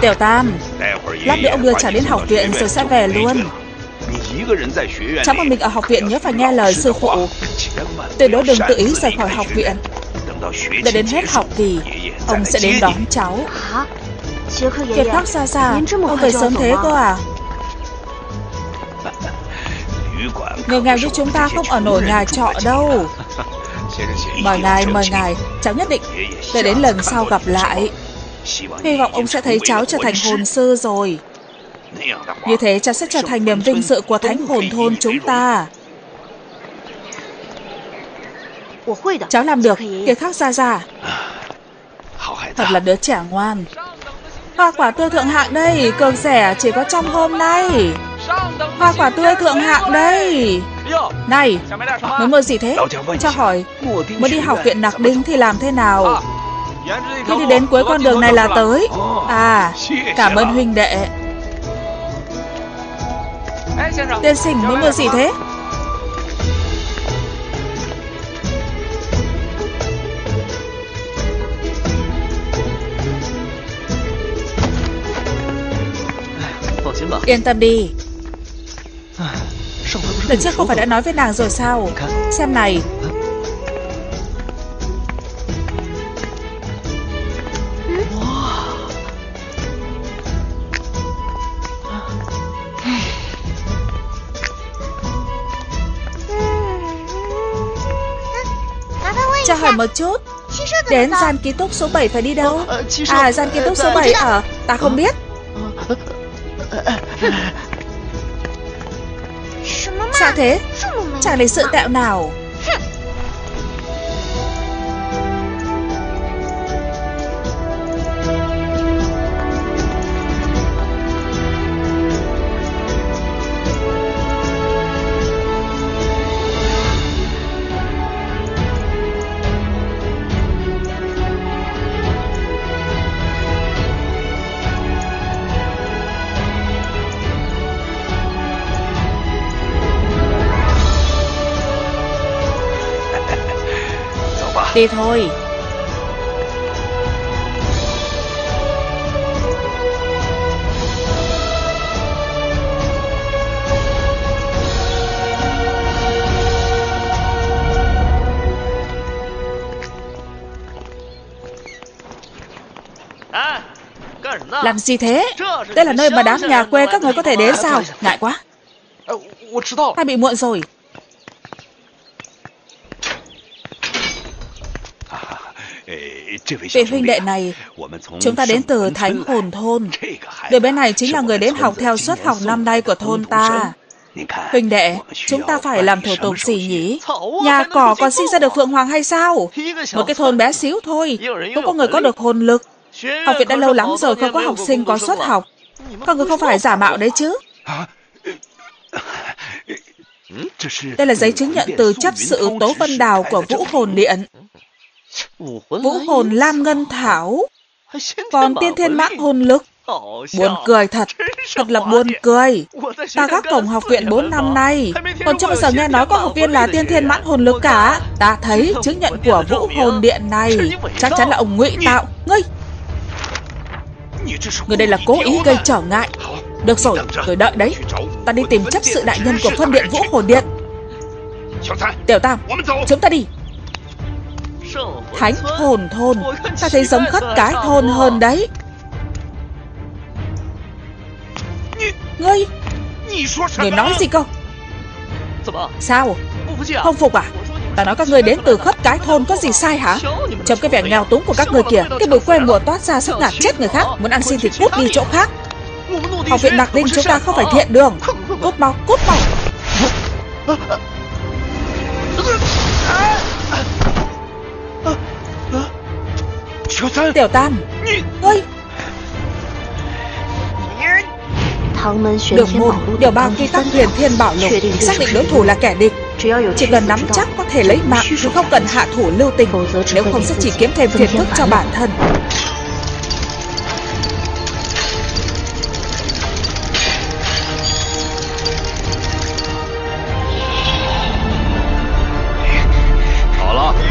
Tiểu Tam Lát nữa ông đưa cháu đến học viện rồi sẽ về luôn. Cháu một mình ở học viện nhớ phải nghe lời sư phụ. Tuyệt đối đừng tự ý rời khỏi học viện. Để đến hết học kỳ Ông sẽ đến đón cháu. Kiệt khắc xa xa Ông về sớm thế cơ à? Người nghèo như chúng ta không ở nổi nhà trọ đâu. Mời ngài, mời ngài. Cháu nhất định Để đến lần sau gặp lại. Hy vọng ông sẽ thấy cháu trở thành hồn sư rồi. Như thế cháu sẽ trở thành niềm vinh dự của thánh hồn thôn chúng ta. Cháu làm được Kiệt khác ra ra Thật là đứa trẻ ngoan. Hoa quả tươi thượng hạng đây, Cường rẻ chỉ có trong hôm nay. Hoa quả tươi thượng hạng đây. Này Mới mơ gì thế? Cho hỏi Mới đi học viện Nặc Đinh thì làm thế nào? Khi đi đến cuối con đường này là tới. À Cảm ơn huynh đệ. Tiên sinh mới mua gì thế? Yên tâm đi. Lần trước không phải đã nói với nàng rồi sao? Xem này Cho hỏi một chút. Đến gian ký túc số 7 phải đi đâu? À gian ký túc số 7 ở Ta không biết. Sao thế? Chẳng lịch sự tẹo nào Đi thôi. Làm gì thế? Đây là nơi mà đám nhà quê các người có thể đến sao? Ngại quá. Ta bị muộn rồi Vị huynh đệ này, chúng ta đến từ Thánh Hồn Thôn. Đứa bé này chính là người đến học theo suất học năm nay của thôn ta. Huynh đệ, chúng ta phải làm thủ tục gì nhỉ? Nhà cỏ còn sinh ra được Phượng Hoàng hay sao? Một cái thôn bé xíu thôi, cũng có người có được hồn lực. Học viện đã lâu lắm rồi không có học sinh có suất học. Con người không phải giả mạo đấy chứ? Đây là giấy chứng nhận từ chấp sự Tố Vân Đào của Vũ Hồn Điện. Vũ hồn Lam Ngân Thảo. Còn tiên thiên mãn hồn lực. Buồn cười thật. Thật là buồn cười. Ta gác cổng học viện 4 năm nay. Còn chưa bao giờ nghe nói có học viên là tiên thiên mãn hồn lực cả. Ta thấy chứng nhận của vũ hồn điện này. Chắc chắn là ông ngụy tạo. Ngươi! Người đây là cố ý gây trở ngại. Được rồi, tôi đợi đấy. Ta đi tìm chấp sự đại nhân của phân điện vũ hồn điện. Tiểu Tam, chúng ta đi Thánh hồn thôn. Ta thấy giống khất cái thôn hơn đấy. Ngươi Ngươi nói gì cơ? Sao? Không phục à? Ta nói các ngươi đến từ khất cái thôn có gì sai hả? Trong cái vẻ nghèo túng của các ngươi kìa. Cái mùi quen mùa toát ra sắp ngạt chết người khác. Muốn ăn xin thì cút đi chỗ khác. Học viện Mạc linh chúng ta không phải thiện đường. Cút mau, cút mau. Tiểu Tam. Ngươi Đường môn Điều ba quy tắc huyền thiên bảo lục. Xác định đối thủ là kẻ địch. Chỉ cần nắm chắc có thể lấy mạng Chứ không cần hạ thủ lưu tình. Nếu không sẽ chỉ kiếm thêm phiền phức cho bản thân.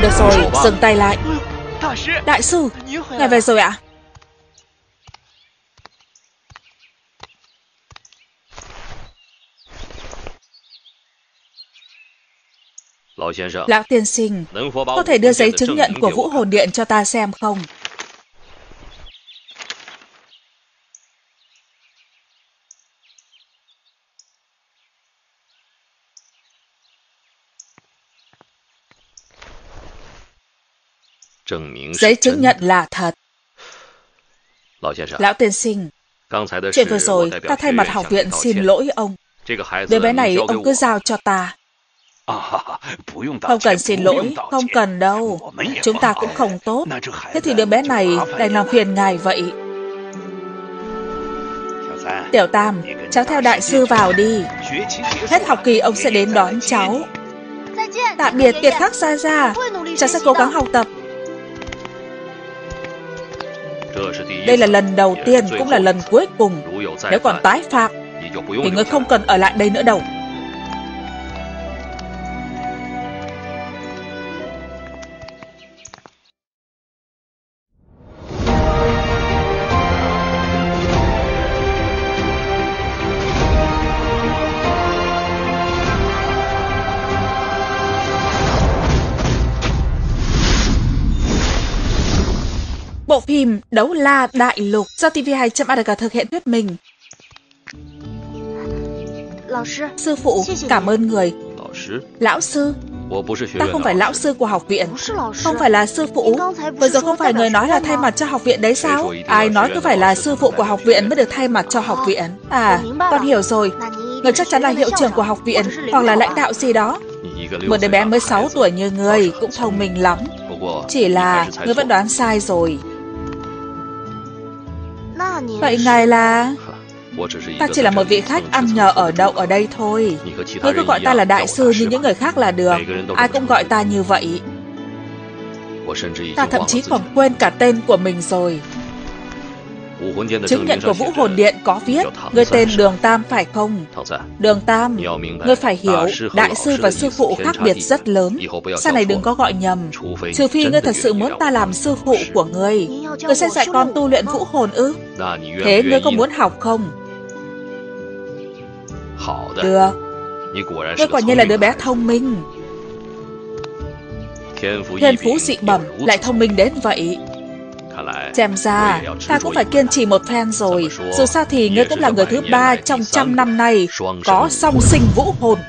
Được rồi, dừng tay lại Đại sư, ngài về rồi ạ? Lão tiên sinh, có thể đưa giấy chứng nhận của Vũ Hồn Điện cho ta xem không? Giấy chứng nhận là thật. Lão tiên sinh, chuyện vừa rồi ta thay mặt học viện xin lỗi ông. Đứa bé này ông cứ giao cho ta. Không cần xin lỗi, không cần đâu. Chúng ta cũng không tốt. Thế thì đứa bé này đành làm phiền ngài vậy. Tiểu Tam, cháu theo đại sư vào đi. Hết học kỳ ông sẽ đến đón cháu. Tạm biệt Kiệt Khắc Gia Gia. Cháu sẽ cố gắng học tập. Đây là lần đầu tiên cũng là lần cuối cùng. Nếu còn tái phạm, thì ngươi không cần ở lại đây nữa đâu. Bộ phim Đấu La Đại Lục do TV2.org thực hiện thuyết minh. Sư phụ, cảm ơn người. Lão sư, ta không phải lão sư của học viện. Không phải là sư phụ. Vừa rồi không phải người nói là thay mặt cho học viện đấy sao? Ai nói cứ phải là sư phụ của học viện mới được thay mặt cho học viện? À, con hiểu rồi. Người chắc chắn là hiệu trưởng của học viện hoặc là lãnh đạo gì đó. Một đứa bé mới 6 tuổi như người cũng thông minh lắm. Chỉ là người vẫn đoán sai rồi. Vậy ngài là... Ta chỉ là một vị khách ăn nhờ ở đậu ở đây thôi. Ngươi cứ gọi ta là đại sư như những người khác là được. Ai cũng gọi ta như vậy. Ta thậm chí còn quên cả tên của mình rồi. Chứng nhận của Vũ Hồn Điện có viết Người tên Đường Tam phải không? Đường Tam, người phải hiểu Đại sư và sư phụ khác biệt rất lớn. Sau này đừng có gọi nhầm. Trừ phi ngươi thật sự muốn ta làm sư phụ của ngươi Ngươi sẽ dạy con tu luyện Vũ Hồn ư? Thế ngươi có muốn học không? Được. Ngươi quả nhiên là đứa bé thông minh. Thiên phú dị bẩm Lại thông minh đến vậy Xem ra, ta cũng phải kiên trì một phen rồi. Dù sao thì ngươi cũng là người thứ ba trong trăm năm nay có song sinh vũ hồn.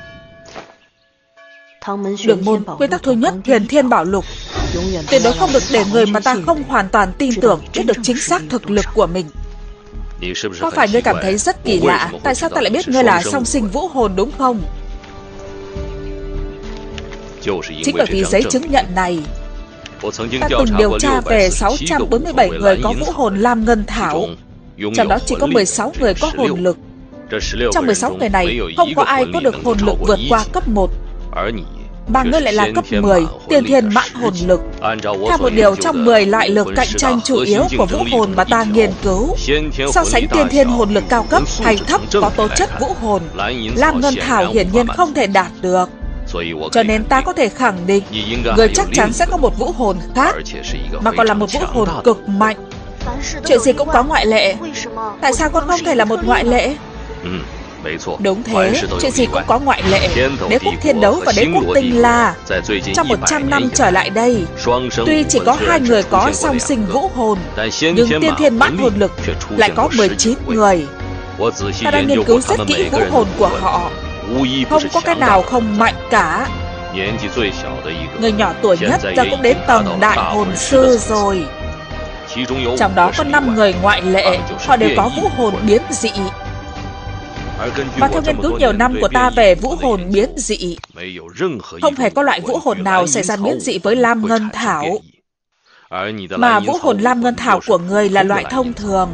Đường môn, quy tắc thứ nhất, huyền thiên bảo lục. Tuyệt đối không được để người mà ta không hoàn toàn tin tưởng biết được chính xác thực lực của mình. Có phải ngươi cảm thấy rất kỳ lạ, tại sao ta lại biết ngươi là song sinh vũ hồn đúng không? Chính bởi vì giấy chứng nhận này Ta từng điều tra về 647 người có vũ hồn Lam Ngân Thảo. Trong đó chỉ có 16 người có hồn lực. Trong 16 người này Không có ai có được hồn lực vượt qua cấp 1 Mà ngươi lại là cấp 10 Tiên thiên mãn hồn lực. Theo một điều trong 10 loại lực cạnh tranh chủ yếu Của vũ hồn mà ta nghiên cứu. So sánh tiên thiên hồn lực cao cấp hay thấp Có tố chất vũ hồn Lam Ngân Thảo hiển nhiên không thể đạt được cho nên ta có thể khẳng định Người chắc chắn sẽ có một vũ hồn khác Mà còn là một vũ hồn cực mạnh. Chuyện gì cũng có ngoại lệ. Tại sao con không thể là một ngoại lệ? Đúng thế, chuyện gì cũng có ngoại lệ. Đế quốc thiên đấu và đế quốc tinh la. Trong 100 năm trở lại đây Tuy chỉ có hai người có song sinh vũ hồn Nhưng tiên thiên mãn hồn lực lại có 19 người. Ta đang nghiên cứu rất kỹ vũ hồn của họ không có cái nào không mạnh cả. Người nhỏ tuổi nhất giờ cũng đến tầng đại hồn sư rồi. Trong đó có 5 người ngoại lệ Họ đều có vũ hồn biến dị. Và theo nghiên cứu nhiều năm của ta về vũ hồn biến dị Không hề có loại vũ hồn nào xảy ra biến dị với Lam Ngân Thảo. Mà vũ hồn Lam Ngân Thảo của người là loại thông thường.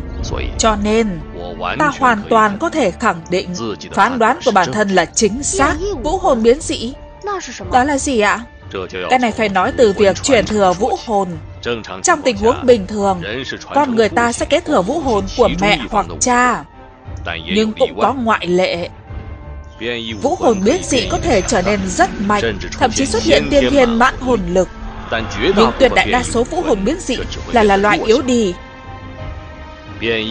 Cho nên ta hoàn toàn có thể khẳng định phán đoán của bản thân là chính xác. vũ hồn biến dị đó là gì ạ? Cái này phải nói từ việc chuyển thừa vũ hồn. trong tình huống bình thường con người ta sẽ kế thừa vũ hồn của mẹ hoặc cha. nhưng cũng có ngoại lệ. Vũ hồn biến dị có thể trở nên rất mạnh thậm chí xuất hiện tiên thiên mãn hồn lực. Nhưng tuyệt đại đa số vũ hồn biến dị là là loại yếu đi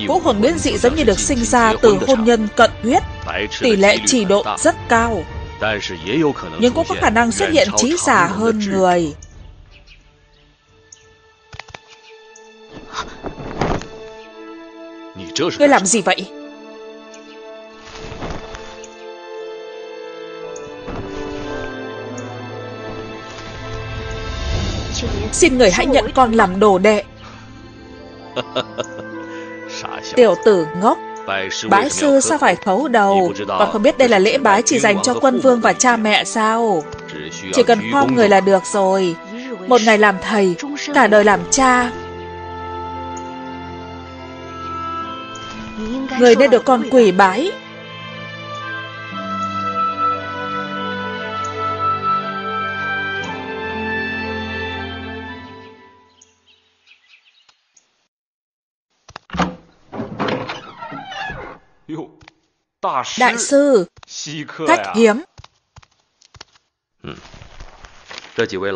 Vũ hồn biến dị giống như được sinh ra từ hôn nhân, cận huyết Tỷ lệ chỉ độ rất cao nhưng cũng có khả năng xuất hiện trí giả hơn người. Ngươi làm gì vậy? Xin người hãy nhận con làm đồ đệ. Tiểu tử ngốc. Bái sư sao phải khấu đầu? Còn không biết đây là lễ bái chỉ dành cho quân vương và cha mẹ sao? Chỉ cần khom người là được rồi. Một ngày làm thầy, Cả đời làm cha. Người nên được con quỷ bái. 大 sư Khách hiếm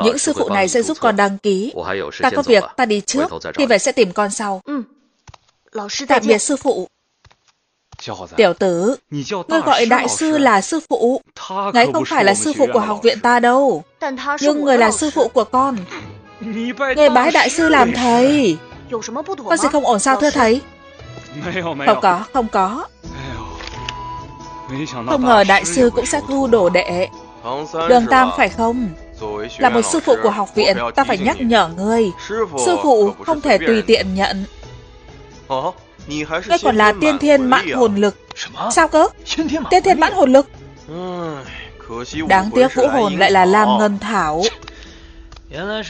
Những sư phụ này sẽ giúp con đăng ký。Ta có việc, ta đi trước。Khi về sẽ tìm con sau Tạm biệt sư phụ。Tiểu tử Ngươi gọi đại sư là sư phụ。Ngài không phải là sư phụ của học viện ta đâu。Nhưng người là sư phụ của con Người bái đại sư làm thầy。Có gì không ổn sao thưa thầy。Không có, không có không ngờ đại sư cũng sẽ thu đồ đệ. Đường Tam phải không? Là một sư phụ của học viện Ta phải nhắc nhở ngươi. Sư phụ không thể tùy tiện nhận. Ngươi còn là tiên thiên mãn hồn lực. Sao cơ? Tiên thiên mãn hồn lực? Đáng tiếc vũ hồn lại là Lam Ngân Thảo.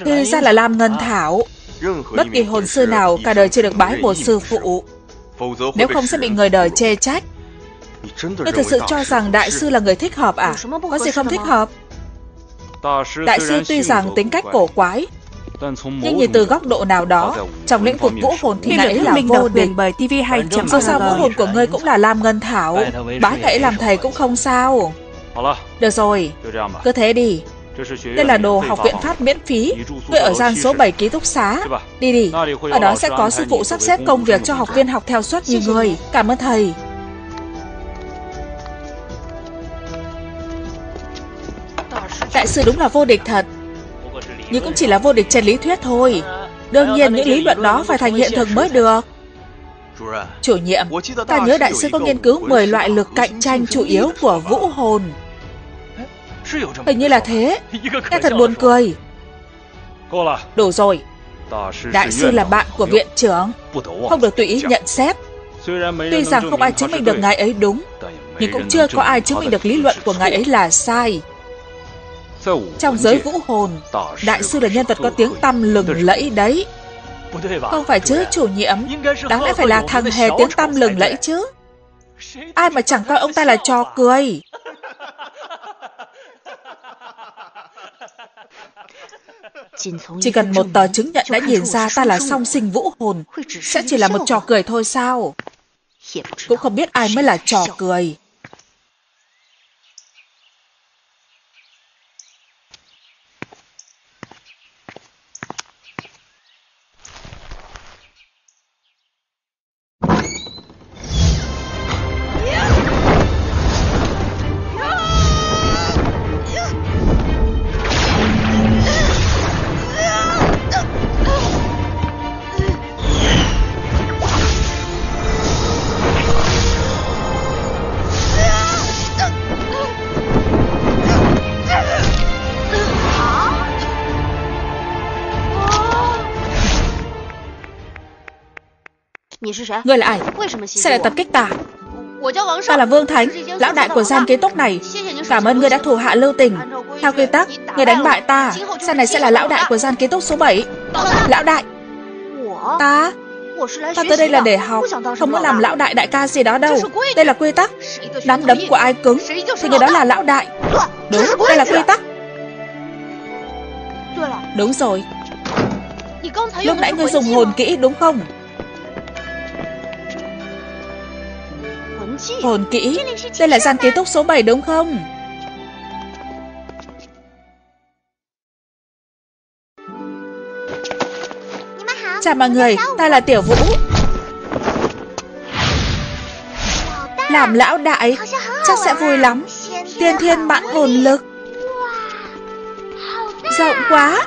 Thì ra là Lam Ngân Thảo. Bất kỳ hồn sư nào cả đời chưa được bái một sư phụ. Nếu không sẽ bị người đời chê trách Ngươi thực sự cho rằng đại sư là người thích hợp à? Có gì không thích hợp? Đại sư tuy rằng tính cách cổ quái, nhưng nhìn từ góc độ nào đó, trong lĩnh vực vũ hồn thì ngài ấy là vô địch. bởi TV 2 Dù sao vũ hồn của ngươi cũng là Lam Ngân Thảo, bái ngài làm thầy cũng không sao. Được rồi, cứ thế đi. Đây là đồ học viện Pháp miễn phí. Ngươi ở gian số 7 ký túc xá. Đi đi, ở đó sẽ có sư phụ sắp xếp công việc cho học viên học theo suất như ngươi. Cảm ơn thầy. Đại sư đúng là vô địch thật. Nhưng cũng chỉ là vô địch trên lý thuyết thôi. Đương nhiên những lý luận đó phải thành hiện thực mới được. Chủ nhiệm, ta nhớ đại sư có nghiên cứu 10 loại lực cạnh tranh chủ yếu của vũ hồn. Hình như là thế. Nghe thật buồn cười. Đủ rồi. Đại sư là bạn của viện trưởng. Không được tùy ý nhận xét. Tuy rằng không ai chứng minh được ngài ấy đúng Nhưng cũng chưa có ai chứng minh được lý luận của ngài ấy là sai trong giới vũ hồn, đại sư là nhân vật có tiếng tăm lừng lẫy đấy. Không phải chứ, chủ nhiệm. Đáng lẽ phải là thằng hề tiếng tăm lừng lẫy chứ. Ai mà chẳng coi ông ta là trò cười. Chỉ cần một tờ chứng nhận đã nhìn ra ta là song sinh vũ hồn, sẽ chỉ là một trò cười thôi sao? Cũng không biết ai mới là trò cười. Ngươi là ai? Sao lại tập kích ta? Ta là Vương Thánh, lão đại của gian kế túc này. Cảm ơn ngươi đã thù hạ lưu tình. Theo quy tắc, ngươi đánh bại ta. Sau này sẽ là lão đại của gian kế túc số 7. Lão đại. Ta? Ta tới đây là để học, không muốn làm lão đại đại ca gì đó đâu. Đây là quy tắc. Nắm đấm của ai cứng, thì người đó là lão đại. Đúng, đây là quy tắc. Đúng rồi. Lúc nãy ngươi dùng hồn kỹ đúng không? Hồn kỹ. Đây là gian ký túc số 7 đúng không? Chào mọi người, Ta là Tiểu Vũ. Làm lão đại, Chắc sẽ vui lắm. Tiên thiên mãn hồn lực. Rộng quá.